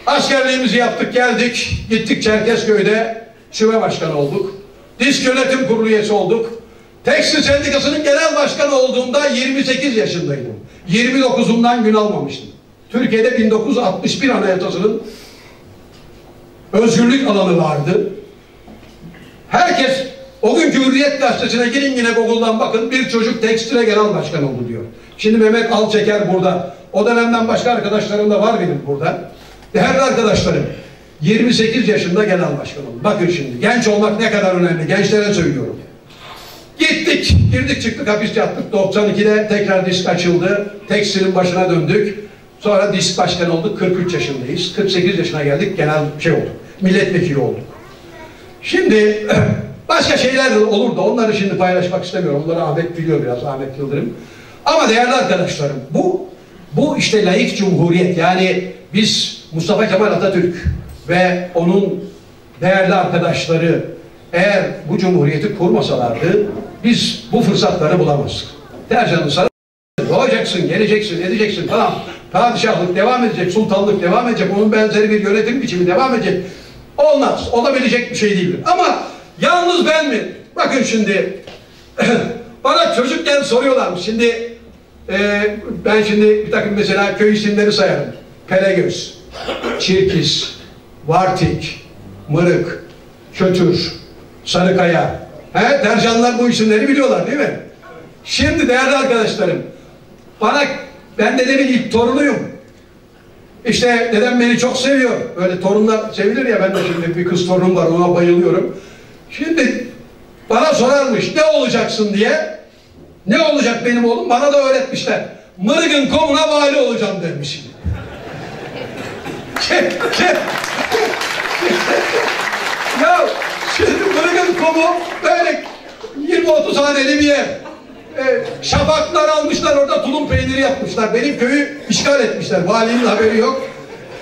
Askerliğimizi yaptık, geldik. Gittik Çerkezköy'de şube başkanı olduk. Disk yönetim kurulu üyesi olduk. Tekstil Sendikası'nın genel başkanı olduğumda 28 yaşındaydım. 29'umdan gün almamıştım. Türkiye'de 1961 Anayasası'nın özgürlük alanı vardı. Herkes o günkü Hürriyet Gazetesi'ne girin yine Google'dan bakın bir çocuk tekstile genel başkan oldu diyor. Şimdi Mehmet Alçeker burada. O dönemden başka arkadaşlarım da var benim burada. Değerli arkadaşlarım 28 yaşında genel başkan oldu. Bakın şimdi genç olmak ne kadar önemli. Gençlere söylüyorum. Gittik, girdik çıktık hapis yattık. 92'de tekrar disk açıldı. Tekstilin başına döndük. Sonra disk başkanı olduk. 43 yaşındayız. 48 yaşına geldik. Genel şey olduk. Milletvekili olduk. Şimdi [CLEARS THROAT] başka şeyler olur da onları şimdi paylaşmak istemiyorum. Onları Ahmet biliyor biraz. Ahmet Yıldırım. Ama değerli arkadaşlarım bu bu işte layık cumhuriyet. Yani biz Mustafa Kemal Atatürk ve onun değerli arkadaşları eğer bu cumhuriyeti kurmasalardı biz bu fırsatları bulamazdık. Tercan'ın sana doğacaksın, geleceksin, edeceksin falan. Padişahlık devam edecek, sultanlık devam edecek, onun benzeri bir yönetim biçimi devam edecek. Olmaz, olabilecek bir şey değildir. Ama yalnız ben mi? Bakın şimdi, [CLEARS THROAT] bana çocukken soruyorlarmış. Şimdi e, ben şimdi bir takım mesela köy isimleri sayarım. Pelegöz, Çirkis, Vartik, Mırık, Kötür, Sarıkaya. He, tercanlar bu isimleri biliyorlar değil mi? Şimdi değerli arkadaşlarım, bana ben dedemin ilk torunuyum. İşte dedem beni çok seviyor. Böyle torunlar sevilir ya ben de şimdi bir kız torunum var ona bayılıyorum. Şimdi bana sorarmış ne olacaksın diye. Ne olacak benim oğlum? Bana da öğretmişler. Mırgın komuna vali olacağım demiş. ya şimdi Mırgın komu böyle 20-30 haneli bir yer. E, şafaklar almışlar orada tulum peyniri yapmışlar. Benim köyü işgal etmişler. Valinin haberi yok.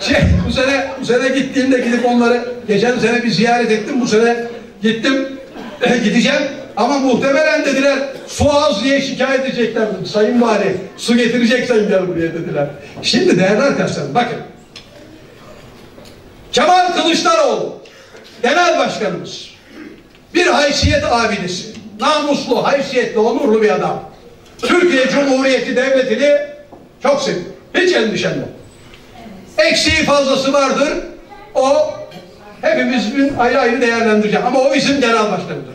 Şey, bu sene bu sene gittiğimde gidip onları geçen sene bir ziyaret ettim. Bu sene gittim [LAUGHS] gideceğim. Ama muhtemelen dediler su az diye şikayet edecekler. Sayın Vali su getireceksen gel buraya dediler. Şimdi değerli arkadaşlar bakın. Kemal Kılıçdaroğlu genel başkanımız bir haysiyet abidesi namuslu, haysiyetli, onurlu bir adam. Türkiye Cumhuriyeti Devleti'ni çok seviyor. Hiç endişem yok. Eksiği fazlası vardır. O hepimizin ayrı ayrı değerlendireceğim. Ama o bizim genel başkanıdır.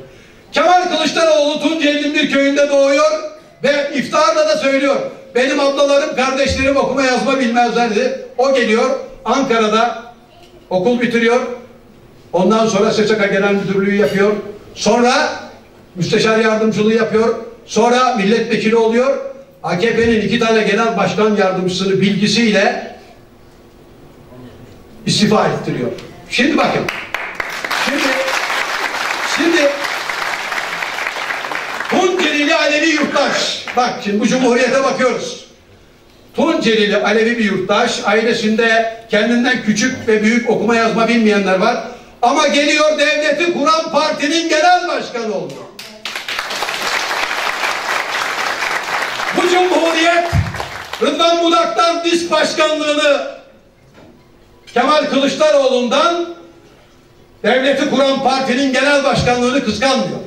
Kemal Kılıçdaroğlu Tunceli'nin bir köyünde doğuyor ve iftarla da söylüyor. Benim ablalarım, kardeşlerim okuma yazma bilmezlerdi. O geliyor Ankara'da okul bitiriyor. Ondan sonra SSK Genel Müdürlüğü yapıyor. Sonra müsteşar yardımcılığı yapıyor. Sonra milletvekili oluyor. AKP'nin iki tane genel başkan yardımcısını bilgisiyle istifa ettiriyor. Şimdi bakın. Şimdi Tuncelili Alevi yurttaş. Bak şimdi bu cumhuriyete bakıyoruz. Tuncelili Alevi bir yurttaş. Ailesinde kendinden küçük ve büyük okuma yazma bilmeyenler var. Ama geliyor devleti kuran partinin genel başkanı oldu. Bu cumhuriyet Rıdvan Budak'tan disk başkanlığını Kemal Kılıçdaroğlu'ndan devleti kuran partinin genel başkanlığını kıskanmıyor.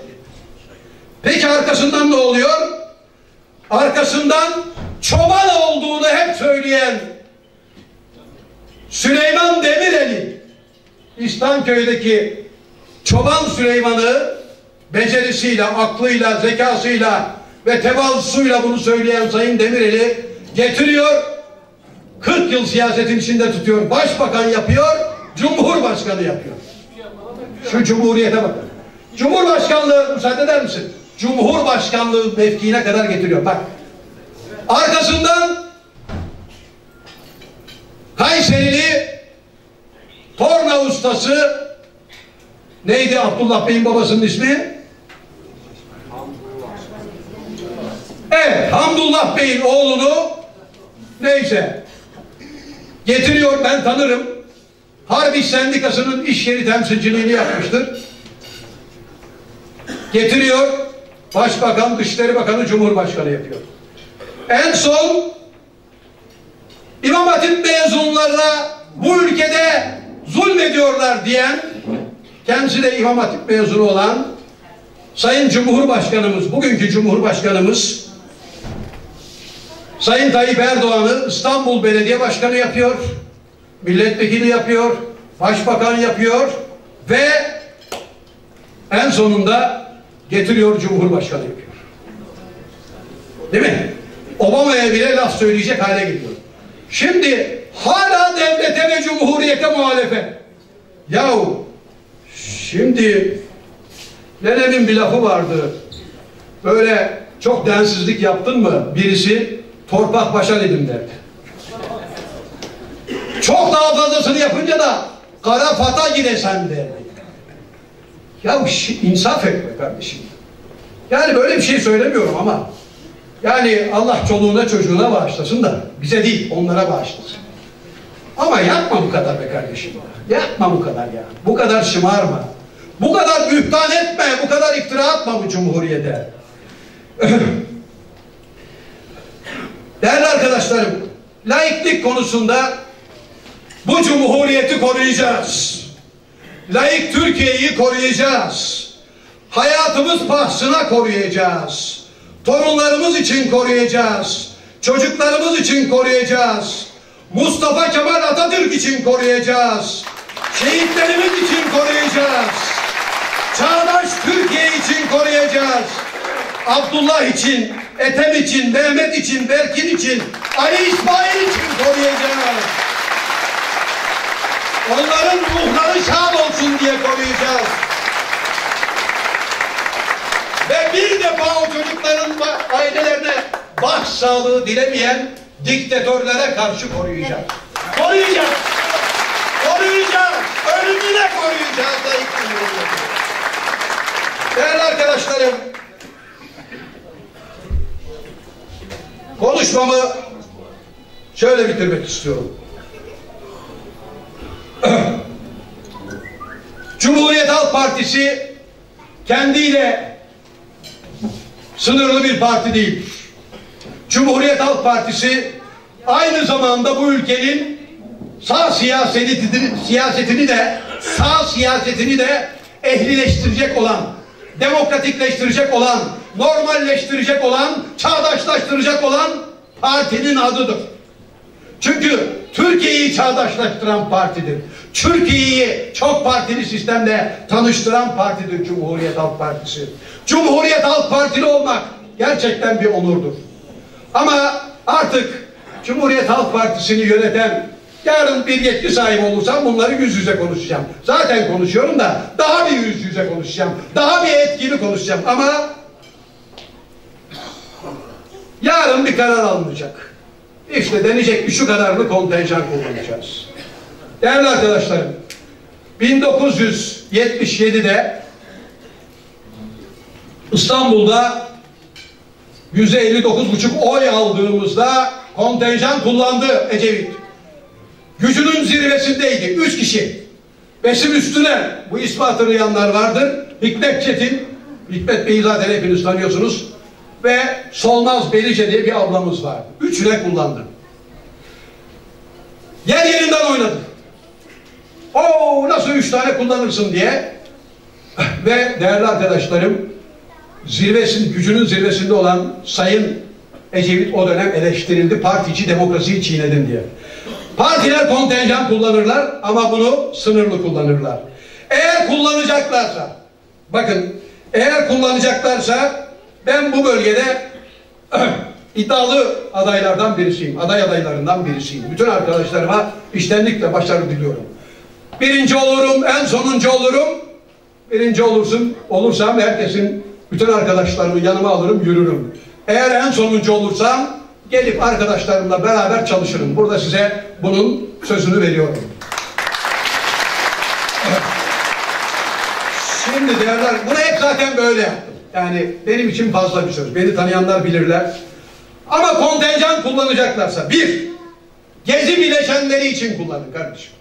Peki arkasından ne oluyor? Arkasından çoban olduğunu hep söyleyen Süleyman Demirel'i İslanköy'deki çoban Süleyman'ı becerisiyle, aklıyla, zekasıyla ve tevazusuyla bunu söyleyen Sayın Demirel'i getiriyor. 40 yıl siyasetin içinde tutuyor. Başbakan yapıyor, Cumhurbaşkanı yapıyor. Şu Cumhuriyete bakın. Cumhurbaşkanlığı müsaade eder misin? Cumhurbaşkanlığı mevkiine kadar getiriyor. Bak. Arkasından Kayserili torna ustası neydi Abdullah Bey'in babasının ismi? Evet, Hamdullah Bey'in oğlunu neyse getiriyor ben tanırım. Harbi Sendikası'nın iş yeri temsilciliğini yapmıştır. Getiriyor. Başbakan, Dışişleri Bakanı, Cumhurbaşkanı yapıyor. En son İmam Hatip mezunlarına bu ülkede zulmediyorlar diyen kendisi de İmam Hatip mezunu olan Sayın Cumhurbaşkanımız, bugünkü Cumhurbaşkanımız Sayın Tayyip Erdoğan'ı İstanbul Belediye Başkanı yapıyor, milletvekili yapıyor, başbakan yapıyor ve en sonunda getiriyor Cumhurbaşkanı yapıyor. Değil mi? Obama'ya bile laf söyleyecek hale geliyor. Şimdi hala devlete ve cumhuriyete muhalefet. Yahu şimdi Nenemin bir lafı vardı. Böyle çok densizlik yaptın mı birisi torpak başa dedim derdi. Çok daha fazlasını yapınca da kara fata giresen derdi. Ya insaf et be kardeşim. Yani böyle bir şey söylemiyorum ama yani Allah çoluğuna çocuğuna bağışlasın da bize değil onlara bağışlasın. Ama yapma bu kadar be kardeşim. Yapma bu kadar ya. Bu kadar şımarma. Bu kadar bühtan etme. Bu kadar iftira atma bu cumhuriyete. [CLEARS THROAT] Değerli arkadaşlarım laiklik konusunda bu cumhuriyeti koruyacağız. Laik Türkiye'yi koruyacağız. Hayatımız pahsına koruyacağız. Torunlarımız için koruyacağız. Çocuklarımız için koruyacağız. Mustafa Kemal Atatürk için koruyacağız. Şehitlerimiz için koruyacağız. Çağdaş Türkiye için koruyacağız. Abdullah için, Ethem için, Mehmet için, Berkin için, Ali İsmail için koruyacağız. Onların ruhları şad olsun diye koruyacağız. Ve bir defa o çocukların ailelerine baş sağlığı dilemeyen diktatörlere karşı koruyacağız. Koruyacağız. Koruyacağız. Ölümüne koruyacağız cumhuriyeti. Değerli arkadaşlarım, konuşmamı şöyle bitirmek istiyorum. [CLEARS THROAT] Cumhuriyet Halk Partisi kendiyle sınırlı bir parti değildir. Cumhuriyet Halk Partisi aynı zamanda bu ülkenin sağ siyasetini, siyasetini de sağ siyasetini de ehlileştirecek olan, demokratikleştirecek olan, normalleştirecek olan, çağdaşlaştıracak olan partinin adıdır. Çünkü Türkiye'yi çağdaşlaştıran partidir. Türkiye'yi çok partili sistemle tanıştıran partidir Cumhuriyet Halk Partisi. Cumhuriyet Halk Partili olmak gerçekten bir onurdur. Ama artık Cumhuriyet Halk Partisi'ni yöneten yarın bir yetki sahibi olursam bunları yüz yüze konuşacağım. Zaten konuşuyorum da daha bir yüz yüze konuşacağım. Daha bir etkili konuşacağım ama yarın bir karar alınacak. İşte denecek ki şu kadarını kontenjan kullanacağız. Değerli arkadaşlarım, 1977'de İstanbul'da %59,5 oy aldığımızda kontenjan kullandı Ecevit. Gücünün zirvesindeydi. Üç kişi. Besim üstüne bu ismi hatırlayanlar vardır. Hikmet Çetin, Hikmet Bey'i zaten hepiniz tanıyorsunuz. Ve Solmaz Belice diye bir ablamız var. Üçüne kullandı. Yer yerinden oynadı. O nasıl üç tane kullanırsın diye. Ve değerli arkadaşlarım zirvesin, gücünün zirvesinde olan Sayın Ecevit o dönem eleştirildi. Partici demokrasiyi çiğnedim diye. Partiler kontenjan kullanırlar ama bunu sınırlı kullanırlar. Eğer kullanacaklarsa bakın eğer kullanacaklarsa ben bu bölgede [CLEARS THROAT] iddialı adaylardan birisiyim. Aday adaylarından birisiyim. Bütün arkadaşlarıma iştenlikle başarı diliyorum. Birinci olurum, en sonuncu olurum. Birinci olursun, olursam herkesin, bütün arkadaşlarımı yanıma alırım, yürürüm. Eğer en sonuncu olursam gelip arkadaşlarımla beraber çalışırım. Burada size bunun sözünü veriyorum. Şimdi değerler, bunu hep zaten böyle yaptım. Yani benim için fazla bir söz. Beni tanıyanlar bilirler. Ama kontenjan kullanacaklarsa bir, gezi bileşenleri için kullanın kardeşim.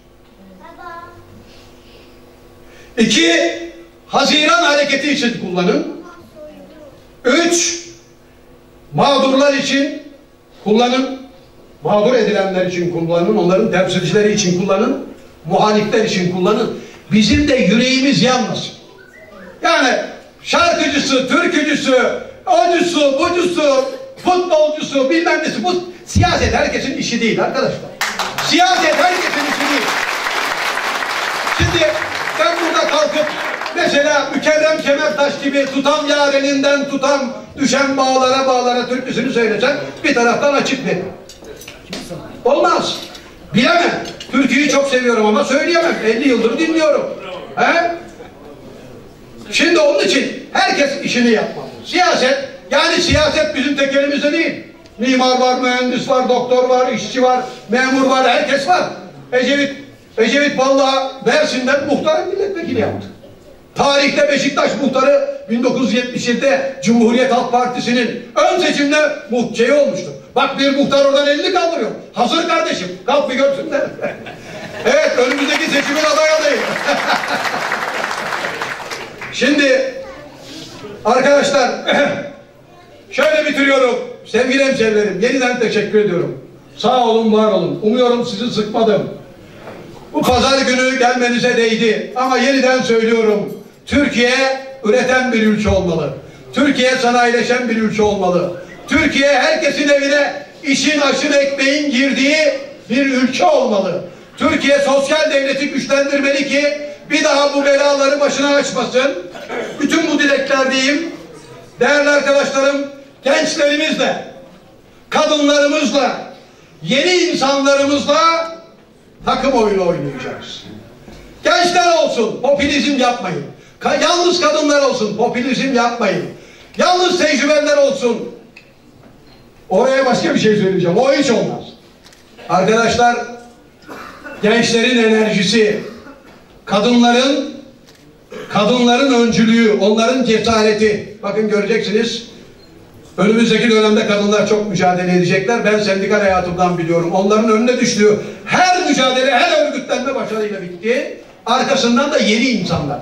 İki, Haziran hareketi için kullanın. Üç, mağdurlar için kullanın. Mağdur edilenler için kullanın. Onların temsilcileri için kullanın. Muhalifler için kullanın. Bizim de yüreğimiz yanmasın. Yani şarkıcısı, türkücüsü, ocusu, bucusu, futbolcusu, bilmem nesi. Bu siyaset herkesin işi değil arkadaşlar. Siyaset herkesin işi değil. Şimdi kalkıp mesela Mükerrem Kemertaş gibi tutam yareninden tutam düşen bağlara bağlara türküsünü söylesem bir taraftan açık verir. Olmaz. Bilemem. Türküyü çok seviyorum ama söyleyemem. 50 yıldır dinliyorum. He? Şimdi onun için herkes işini yapmalı. Siyaset, yani siyaset bizim tek elimizde değil. Mimar var, mühendis var, doktor var, işçi var, memur var, herkes var. Ecevit, Ecevit vallahi Mersin'den muhtar milletvekili yaptı. Tarihte Beşiktaş muhtarı 1977'de Cumhuriyet Halk Partisi'nin ön seçimde muhçeyi olmuştu. Bak bir muhtar oradan elini kaldırıyor. Hazır kardeşim. Kalk bir görsünler. [LAUGHS] evet önümüzdeki seçimin aday adayı. [LAUGHS] Şimdi arkadaşlar [CLEARS THROAT] şöyle bitiriyorum. Sevgili hemşehrilerim yeniden teşekkür ediyorum. Sağ olun, var olun. Umuyorum sizi sıkmadım. Bu pazar günü gelmenize değdi. Ama yeniden söylüyorum. Türkiye üreten bir ülke olmalı. Türkiye sanayileşen bir ülke olmalı. Türkiye herkesin evine işin aşın ekmeğin girdiği bir ülke olmalı. Türkiye sosyal devleti güçlendirmeli ki bir daha bu belaları başına açmasın. Bütün bu dileklerdeyim. Değerli arkadaşlarım, gençlerimizle, kadınlarımızla, yeni insanlarımızla takım oyunu oynayacağız. Gençler olsun, popülizm yapmayın. Ka yalnız kadınlar olsun, popülizm yapmayın. Yalnız tecrübeler olsun. Oraya başka bir şey söyleyeceğim. O hiç olmaz. Arkadaşlar, gençlerin enerjisi, kadınların kadınların öncülüğü, onların cesareti. Bakın göreceksiniz. Önümüzdeki dönemde kadınlar çok mücadele edecekler. Ben sendikal hayatımdan biliyorum. Onların önüne düştüğü her mücadele, her örgütlenme başarıyla bitti. Arkasından da yeni insanlar.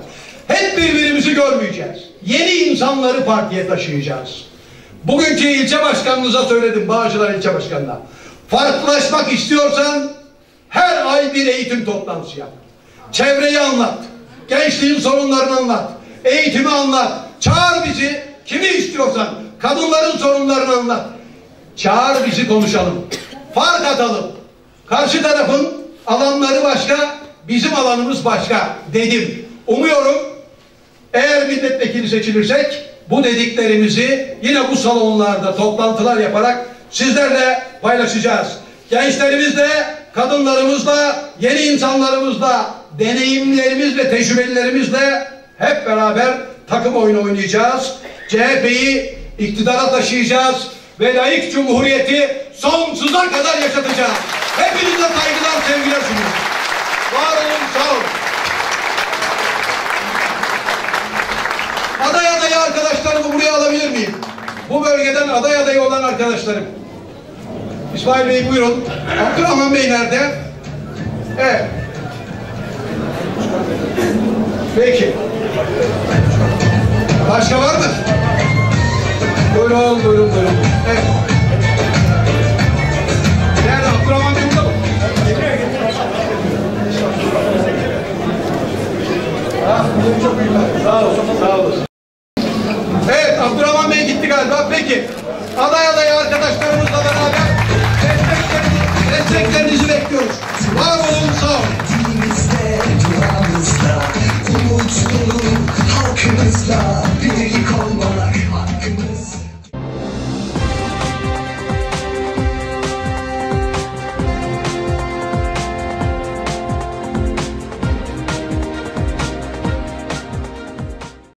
Hep birbirimizi görmeyeceğiz. Yeni insanları partiye taşıyacağız. Bugünkü ilçe başkanınıza söyledim, Bağcılar ilçe başkanına. Farklılaşmak istiyorsan her ay bir eğitim toplantısı yap. Çevreyi anlat. Gençliğin sorunlarını anlat. Eğitimi anlat. Çağır bizi. Kimi istiyorsan. Kadınların sorunlarını anlat. Çağır bizi konuşalım. Fark atalım. Karşı tarafın alanları başka, bizim alanımız başka dedim. Umuyorum eğer milletvekili seçilirsek bu dediklerimizi yine bu salonlarda toplantılar yaparak sizlerle paylaşacağız. Gençlerimizle, kadınlarımızla, yeni insanlarımızla, deneyimlerimizle, tecrübelerimizle hep beraber takım oyunu oynayacağız. CHP'yi iktidara taşıyacağız ve layık cumhuriyeti sonsuza kadar yaşatacağız. Hepinize saygılar, sevgiler sunuyorum. Var olun, sağ olun. Aday adayı arkadaşlarımı buraya alabilir miyim? Bu bölgeden aday adayı olan arkadaşlarım. İsmail Bey buyurun. Abdurrahman Bey nerede? Evet. Peki. Başka var mı? Buyurun, buyurun, buyurun. Evet. Nerede? Abdurrahman ah, burada mı? Çok büyük. Sağ olun, sağ olun. Evet, Abdurrahman Bey gitti galiba. Peki, aday aday arkadaşlarımızla beraber desteklerinizi bekliyoruz. Var olun, sağ olun. Dinimizde, duamızda, umutluluk halkımızla birlik olmalar.